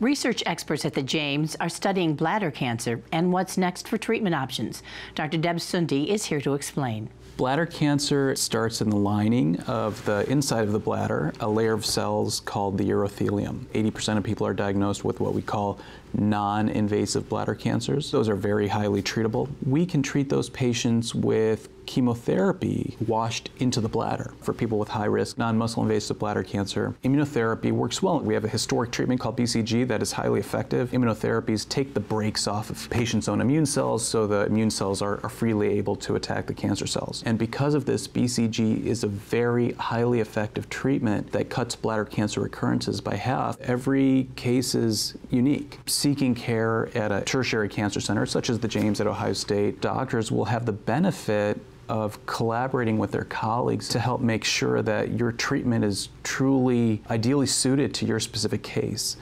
Research experts at the James are studying bladder cancer and what's next for treatment options. Dr. Deb Sundi is here to explain. Bladder cancer starts in the lining of the inside of the bladder, a layer of cells called the urothelium. 80% of people are diagnosed with what we call non-invasive bladder cancers. Those are very highly treatable. We can treat those patients with chemotherapy washed into the bladder. For people with high risk non-muscle invasive bladder cancer, immunotherapy works well. We have a historic treatment called BCG that is highly effective. Immunotherapies take the brakes off of patients' own immune cells so the immune cells are, are freely able to attack the cancer cells. And because of this, BCG is a very highly effective treatment that cuts bladder cancer recurrences by half. Every case is unique seeking care at a tertiary cancer center, such as the James at Ohio State, doctors will have the benefit of collaborating with their colleagues to help make sure that your treatment is truly ideally suited to your specific case.